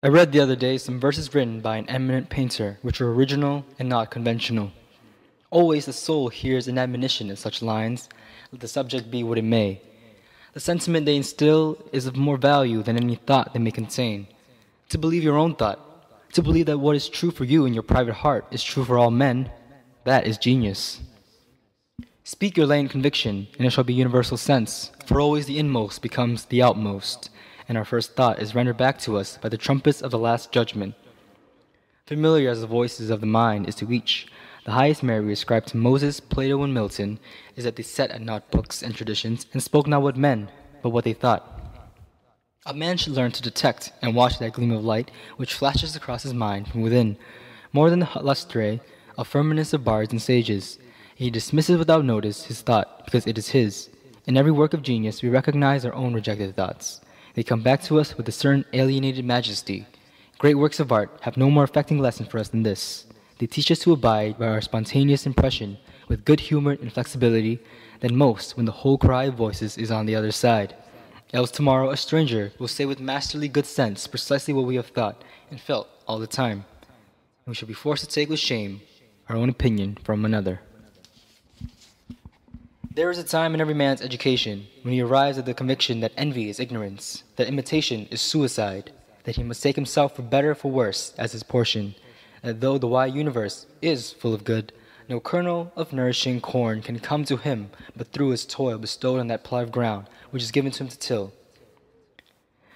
I read the other day some verses written by an eminent painter which were original and not conventional. Always the soul hears an admonition in such lines, let the subject be what it may. The sentiment they instill is of more value than any thought they may contain. To believe your own thought, to believe that what is true for you in your private heart is true for all men, that is genius. Speak your lay in conviction, and it shall be universal sense, for always the inmost becomes the outmost and our first thought is rendered back to us by the trumpets of the last judgment. Familiar as the voices of the mind is to each, the highest merit we ascribe to Moses, Plato, and Milton is that they set at naught books and traditions and spoke not what men, but what they thought. A man should learn to detect and watch that gleam of light which flashes across his mind from within, more than the lustre of firmness of bards and sages. He dismisses without notice his thought because it is his. In every work of genius we recognize our own rejected thoughts. They come back to us with a certain alienated majesty. Great works of art have no more affecting lesson for us than this. They teach us to abide by our spontaneous impression with good humor and flexibility than most when the whole cry of voices is on the other side. Else tomorrow a stranger will say with masterly good sense precisely what we have thought and felt all the time. And we shall be forced to take with shame our own opinion from another. There is a time in every man's education when he arrives at the conviction that envy is ignorance, that imitation is suicide, that he must take himself for better or for worse as his portion, that though the wide universe is full of good, no kernel of nourishing corn can come to him but through his toil bestowed on that plot of ground which is given to him to till.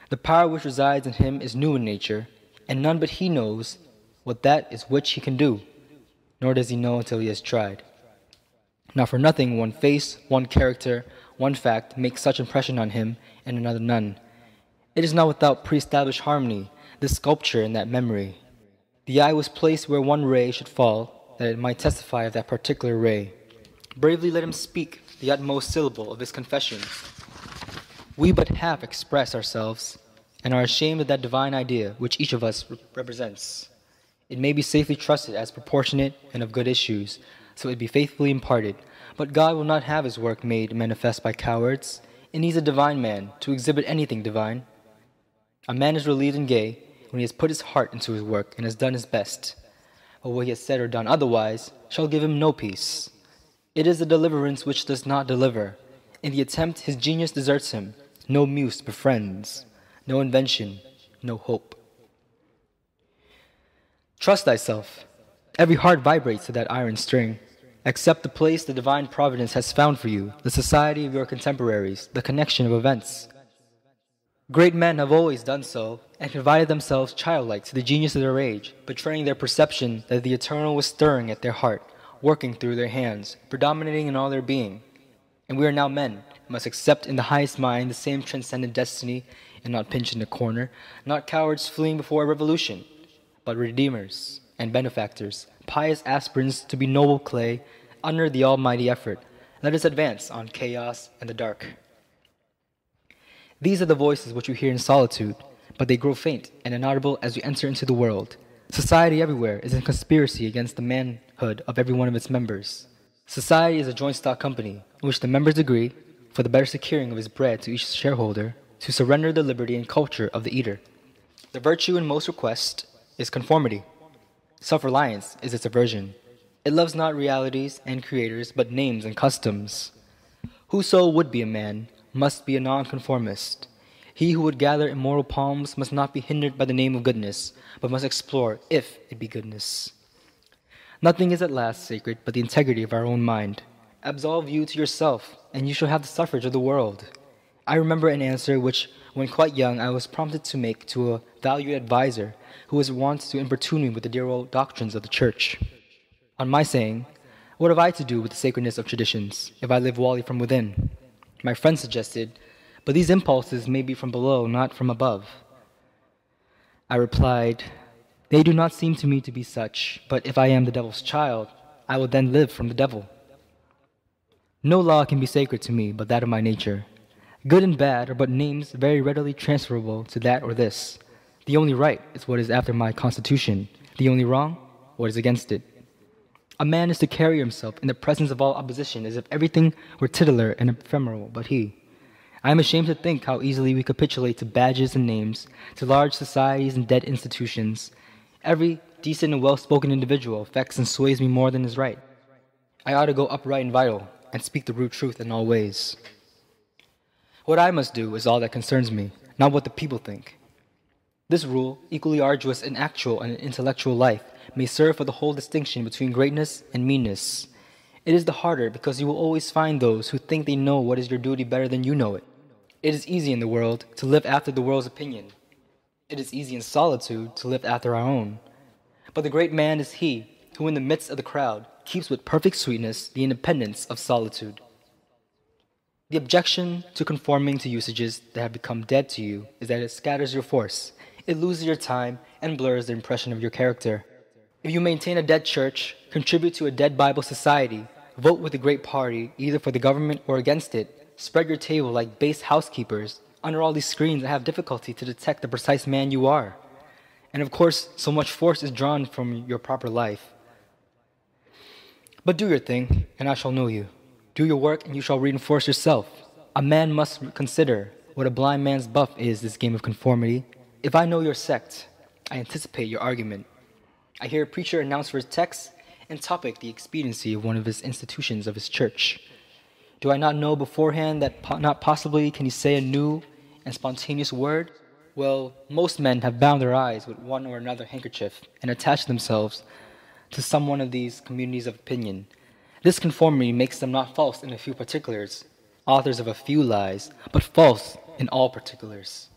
The power which resides in him is new in nature, and none but he knows what that is which he can do, nor does he know until he has tried. Now for nothing one face, one character, one fact makes such impression on him, and another none. It is not without pre-established harmony, this sculpture in that memory. The eye was placed where one ray should fall, that it might testify of that particular ray. Bravely let him speak the utmost syllable of his confession. We but half express ourselves, and are ashamed of that divine idea which each of us represents. It may be safely trusted as proportionate and of good issues, so it be faithfully imparted. But God will not have his work made manifest by cowards. It needs a divine man to exhibit anything divine. A man is relieved and gay when he has put his heart into his work and has done his best. But what he has said or done otherwise shall give him no peace. It is the deliverance which does not deliver. In the attempt, his genius deserts him. No muse befriends, no invention, no hope. Trust thyself. Every heart vibrates to that iron string. Accept the place the divine providence has found for you, the society of your contemporaries, the connection of events. Great men have always done so, and confided themselves childlike to the genius of their age, betraying their perception that the eternal was stirring at their heart, working through their hands, predominating in all their being. And we are now men, must accept in the highest mind the same transcendent destiny, and not pinch in a corner, not cowards fleeing before a revolution, but redeemers and benefactors, pious aspirants to be noble clay under the almighty effort. Let us advance on chaos and the dark. These are the voices which you hear in solitude, but they grow faint and inaudible as you enter into the world. Society everywhere is in conspiracy against the manhood of every one of its members. Society is a joint stock company in which the members agree, for the better securing of his bread to each shareholder, to surrender the liberty and culture of the eater. The virtue in most request is conformity. Self reliance is its aversion. It loves not realities and creators, but names and customs. Whoso would be a man must be a nonconformist. He who would gather immortal palms must not be hindered by the name of goodness, but must explore if it be goodness. Nothing is at last sacred but the integrity of our own mind. Absolve you to yourself, and you shall have the suffrage of the world. I remember an answer which, when quite young, I was prompted to make to a valued adviser who was wont to importune me with the dear old doctrines of the church. On my saying, What have I to do with the sacredness of traditions, if I live wholly from within? My friend suggested, But these impulses may be from below, not from above. I replied, They do not seem to me to be such, but if I am the devil's child, I will then live from the devil. No law can be sacred to me but that of my nature. Good and bad are but names very readily transferable to that or this. The only right is what is after my constitution, the only wrong, what is against it. A man is to carry himself in the presence of all opposition as if everything were titular and ephemeral but he. I am ashamed to think how easily we capitulate to badges and names, to large societies and dead institutions. Every decent and well spoken individual affects and sways me more than is right. I ought to go upright and vital, and speak the root truth in all ways. What I must do is all that concerns me, not what the people think. This rule, equally arduous in actual and intellectual life, may serve for the whole distinction between greatness and meanness. It is the harder because you will always find those who think they know what is your duty better than you know it. It is easy in the world to live after the world's opinion. It is easy in solitude to live after our own. But the great man is he who, in the midst of the crowd, keeps with perfect sweetness the independence of solitude. The objection to conforming to usages that have become dead to you is that it scatters your force, it loses your time, and blurs the impression of your character. If you maintain a dead church, contribute to a dead Bible society, vote with the great party, either for the government or against it, spread your table like base housekeepers. Under all these screens, I have difficulty to detect the precise man you are. And of course, so much force is drawn from your proper life. But do your thing, and I shall know you. Do your work, and you shall reinforce yourself. A man must consider what a blind man's buff is this game of conformity. If I know your sect, I anticipate your argument. I hear a preacher announce for his text and topic the expediency of one of his institutions of his church. Do I not know beforehand that po- not possibly can he say a new and spontaneous word? Well, most men have bound their eyes with one or another handkerchief and attached themselves to some one of these communities of opinion. This conformity makes them not false in a few particulars, authors of a few lies, but false in all particulars.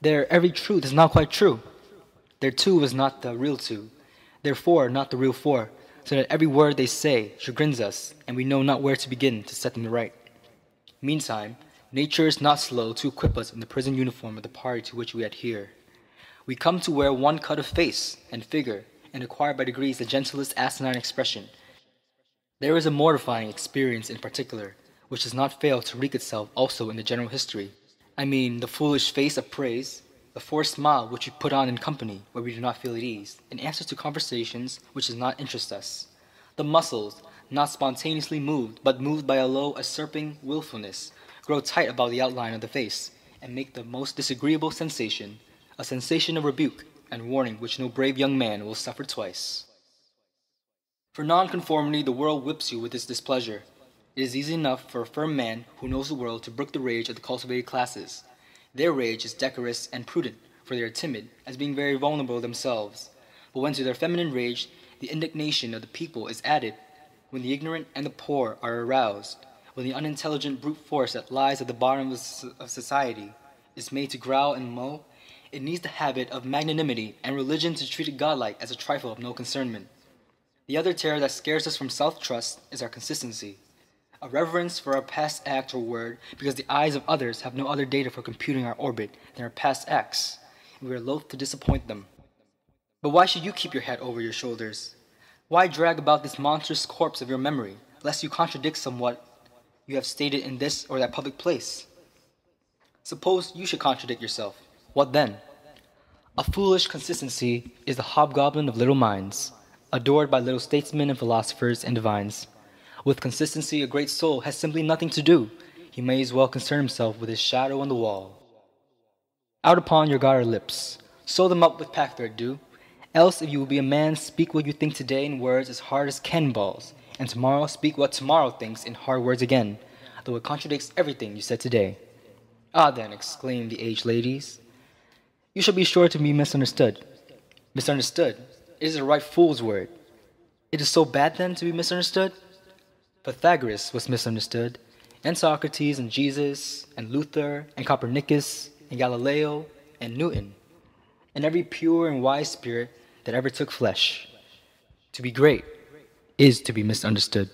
Their every truth is not quite true. Their two is not the real two. Their four not the real four so that every word they say chagrins us, and we know not where to begin to set them right. Meantime, nature is not slow to equip us in the prison uniform of the party to which we adhere. We come to wear one cut of face and figure, and acquire by degrees the gentlest asinine expression. There is a mortifying experience in particular, which does not fail to wreak itself also in the general history. I mean, the foolish face of praise, the forced smile which we put on in company where we do not feel at ease, in answer to conversations which does not interest us, the muscles, not spontaneously moved, but moved by a low, usurping willfulness, grow tight about the outline of the face, and make the most disagreeable sensation, a sensation of rebuke and warning which no brave young man will suffer twice. For nonconformity, the world whips you with its displeasure. It is easy enough for a firm man who knows the world to brook the rage of the cultivated classes, their rage is decorous and prudent, for they are timid, as being very vulnerable themselves. But when to their feminine rage the indignation of the people is added, when the ignorant and the poor are aroused, when the unintelligent brute force that lies at the bottom of society is made to growl and mow, it needs the habit of magnanimity and religion to treat it godlike as a trifle of no concernment. The other terror that scares us from self trust is our consistency a reverence for our past act or word because the eyes of others have no other data for computing our orbit than our past acts, and we are loath to disappoint them. But why should you keep your head over your shoulders? Why drag about this monstrous corpse of your memory, lest you contradict somewhat you have stated in this or that public place? Suppose you should contradict yourself. What then? A foolish consistency is the hobgoblin of little minds, adored by little statesmen and philosophers and divines. With consistency, a great soul has simply nothing to do. He may as well concern himself with his shadow on the wall. Out upon your garter lips. Sew them up with packthread, do. Else, if you will be a man, speak what you think today in words as hard as cannonballs, and tomorrow speak what tomorrow thinks in hard words again, though it contradicts everything you said today. Ah, then, exclaimed the aged ladies, you shall be sure to be misunderstood. Misunderstood? It is a right fool's word. It is so bad, then, to be misunderstood? Pythagoras was misunderstood, and Socrates, and Jesus, and Luther, and Copernicus, and Galileo, and Newton, and every pure and wise spirit that ever took flesh. To be great is to be misunderstood.